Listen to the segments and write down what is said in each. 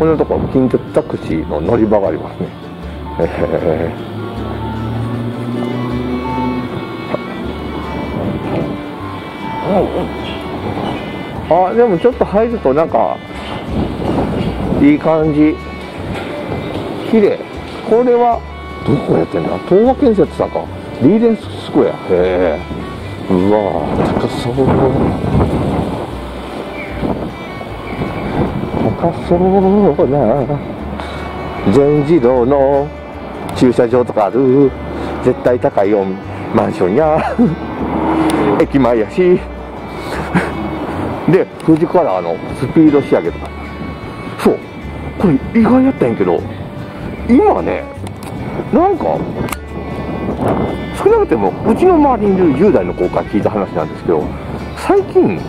こんなとこ近鉄タクシーの乗り場がありますね。えー、あでもちょっと入るとなんかいい感じ。綺麗。これはどこやってんだ？東和建設さんか。リーデンスクエア。へえうわ高そう。高そうな全自動の駐車場とかある。絶対高いよ。マンションや。駅前やし。で富士カラーのスピード仕上げとか。そう。これ意外やったんやけど。今ねなんか少なくてもうちの周りにいる10代の子から聞いた話なんですけど最近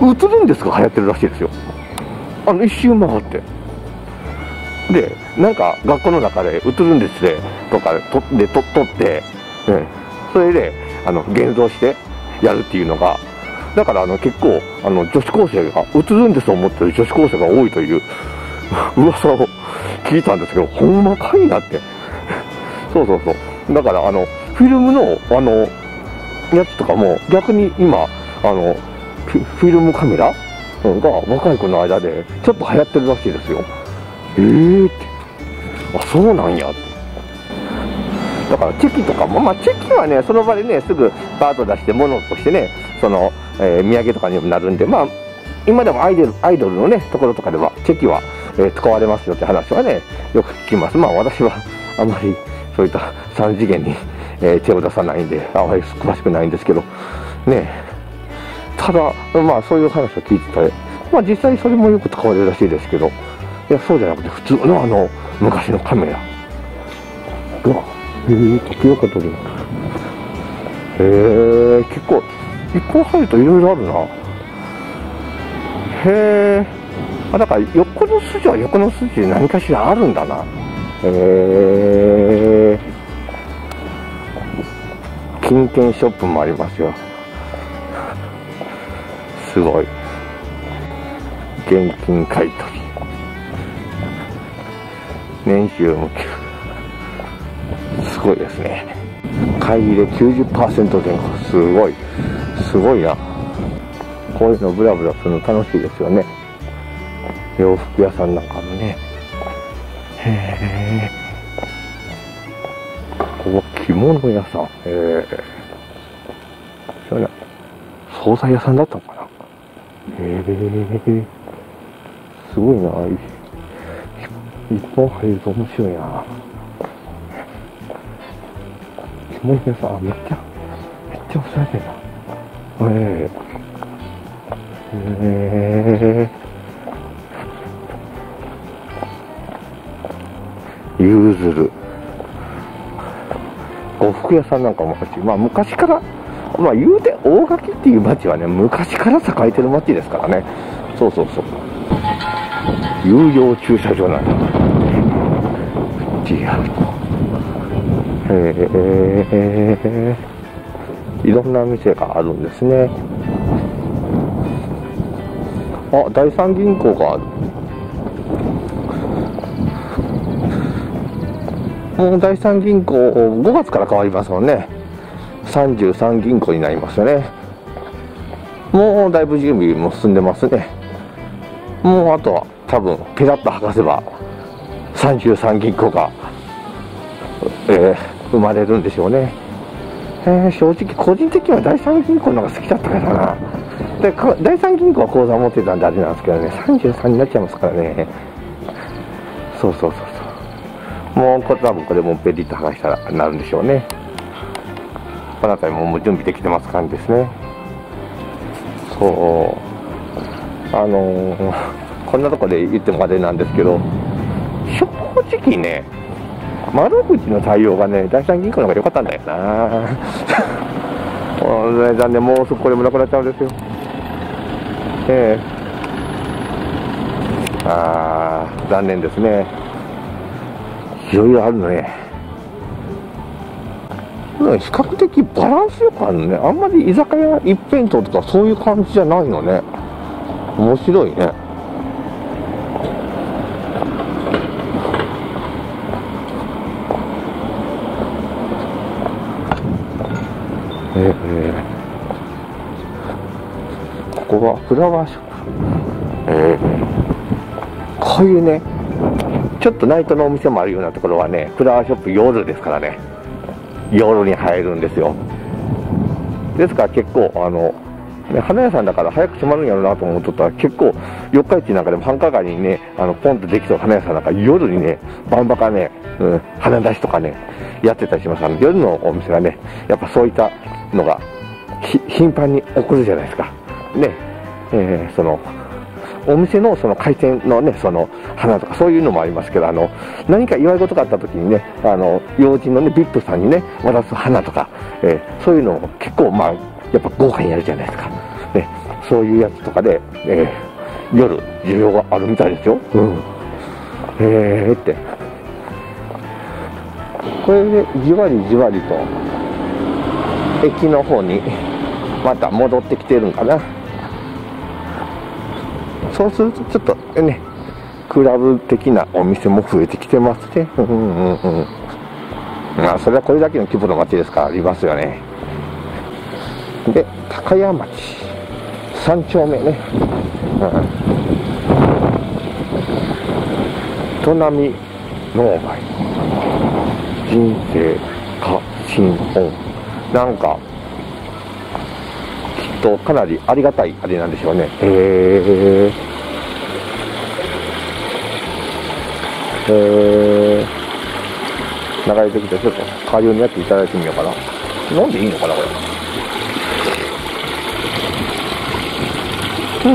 映るんですが流行ってるらしいですよ。あの一周回って。でなんか学校の中で映るんですでとかとでと撮って、うん、それであの現像してやるっていうのがだからあの結構あの女子高生が映るんですと思ってる女子高生が多いという 噂を聞いたんですけどほんまかいなって。そうそうそう。だからあのフィルムのあのやつとかも逆に今あのフィルムカメラが若い子の間でちょっと流行ってるらしいですよ。ええー、って。あそうなんや。ってだからチェキとかもまあチェキはねその場でねすぐパート出して物としてねその、えー、土産とかにもなるんでまあ今でもアイドルアイドルのねところとかではチェキは、えー、使われますよって話はねよく聞きます。まあ私はあまりそういった3次元に、えー、手を出さないんであまり詳しくないんですけどね。ただまあそういう話を聞いてたりまあ実際それもよく使われるらしいですけどいやそうじゃなくて普通のあの昔のカメラがへえ時岡撮るへえ結構一本入るといろいろあるな。へえ。あだから横の筋は横の筋で何かしらあるんだな。へえ。金券ショップもありますよ。すごい。現金買い取り年収無給すごいですね。買い入れ90%前後。すごい。すごいな。こういうのブラブラするの楽しいですよね。洋服屋さんなんかもね。へえ。ここ着物屋さん。へえ。それ惣菜屋さんだったのかな。へえすごいな一本入ると面白いな。着物屋さんめっちゃめっちゃおしゃれな。えええー、ゆずる呉服屋さんなんかもある。しまあ昔からまあ言うて大垣っていう町はね昔から栄えてる町ですからね。そうそうそう。有料駐車場なんだ違うへえいろんな店があるんですね。あ第三銀行がある。もう第三銀行5月から変わりますもんね。33銀行になりますよね。もうだいぶ準備も進んでますね。もうあとは多分ペラッと剥がせば33銀行が、えー、生まれるんでしょうね、えー、正直個人的には第三銀行の方が好きだったからな。で第三銀行は口座持ってたんであれなんですけどね33になっちゃいますからね。そうそうそうそう。もうこれ多分これもペリッと剥がしたらなるんでしょうね。この辺りももう準備できてます感じですねそうあのーこんなとこで言ってもあれなんですけど、正直ね、窓口の対応がね、第三銀行の方が良かったんだよな。残念、もうすぐこれもなくなっちゃうんですよ。ええー、ああ、残念ですね。いろいろあるのね。比較的バランスよくあるね。あんまり居酒屋一辺倒とかそういう感じじゃないのね。面白いね。えー、ここはフラワーショップ、えー、こういうねちょっとナイトのお店もあるようなところはねフラワーショップ夜ですからね夜に入るんですよ。ですから結構あのね、花屋さんだから早く閉まるんやろうなと思っとったら結構四日市なんかでも繁華街にねあのポンとできそう花屋さんなんか夜にねバンバカね、うん、花出しとかねやってたりしますあの夜のお店はねやっぱそういったのが頻繁に起こるじゃないですか。ね。えー、そのお店のその開店のね、その花とかそういうのもありますけど、あの、何か祝い事があった時にね、あの、要人のね、ビップさんにね、渡す花とか、えー、そういうのを結構、まあ、やっぱ豪華にやるじゃないですか。ね、そういうやつとかで、えー、夜、需要があるみたいですよ。うん。えーって。これで、じわりじわりと、駅の方に、また戻ってきてるんかな。そうすると、ちょっとね、クラブ的なお店も増えてきてますね。うんうんうん。まあ、それはこれだけの規模の街ですからありますよね。で、高谷町。3丁目ね。うん。人並み農売。人生か新音。なんか、とかなりありがたいあれなんでしょうね。へえ。へえ、流れてきて、ちょっと、下流にやっていただいてみようかな。飲んでいいのかな、これ？う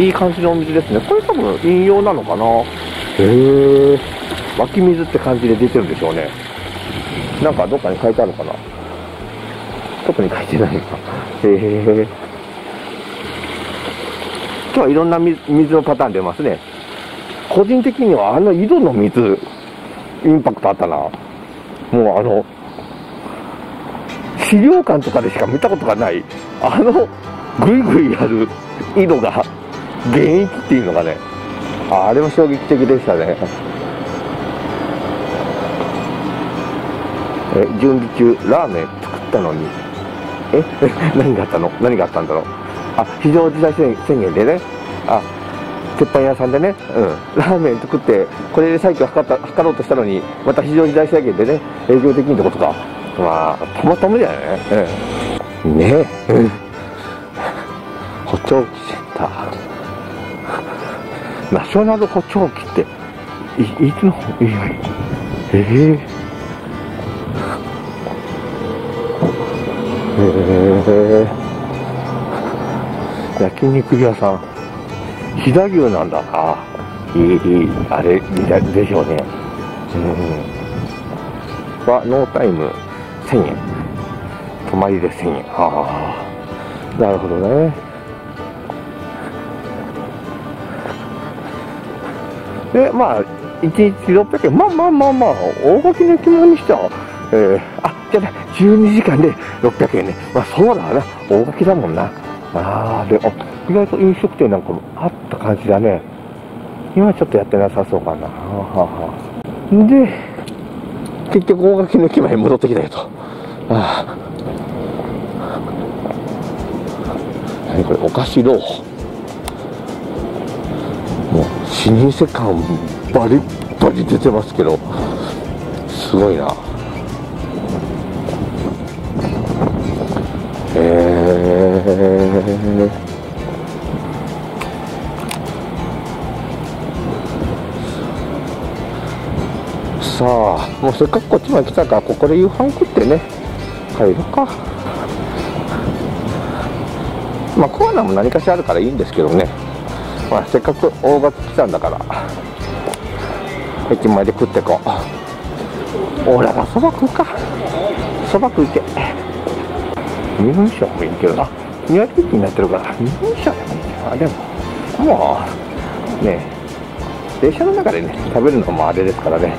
ん。いい感じのお水ですね。これ多分飲用なのかな？へえ。湧き水って感じで出てるんでしょうね。なんかどっかに書いてあるかな？特に書いてないか。へえ。今日はいろんな水水のパターン出ますね。個人的にはあの井戸の水、インパクトあったな。もうあの、資料館とかでしか見たことがない、あの、ぐいぐいやる井戸が、現役っていうのがね、あれは衝撃的でしたね。え、準備中、ラーメン作ったのに、え？何があったの？何があったんだろう？あ、非常事態宣言でね、あ、鉄板屋さんでね、うん、ラーメン作って、これで再起を図った図ろうとしたのに、また非常事態宣言でね、営業できんってことか。まあ、たまたまじゃないねうん。ねえ。うん。補聴器センター。ナショナル補聴器って、い、いつの、いや、ええー？へえ、焼肉屋さん。飛騨牛なんだか、いい、いい、あれ、でしょうね。うん。は、ノータイム1000円。泊まりで1000円。ああ。なるほどね。で、まあ、1日600円。まあまあまあまあ、大垣の着物にしては、えー、あ、じゃあね、12時間で600円ね。まあそうだな。大垣だもんな。ああ、で、あ、意外と飲食店なんかもあった感じだね。今ちょっとやってなさそうかな。はははで、結局大垣の駅前に戻ってきたよと。ああ。何これ、お菓子ロー。もう、老舗感バリッバリ出てますけど、すごいな。もうせっかくこっちまで来たからここで夕飯食ってね帰るか。まあコアナも何かしらあるからいいんですけどね。まあせっかく大垣来たんだから駅前で食ってこう。おらそば食うか。そば食いて。日本酒もいいけどな。宮城駅になってるから日本酒でもいいあでももうね電車の中でね食べるのもあれですからね。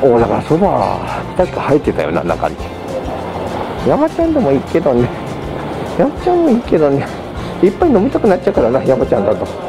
おだからそば確か入ってたよな中に。山ちゃんでもいいけどね。山ちゃんもいいけどね。いっぱい飲みたくなっちゃうからな山ちゃんだと。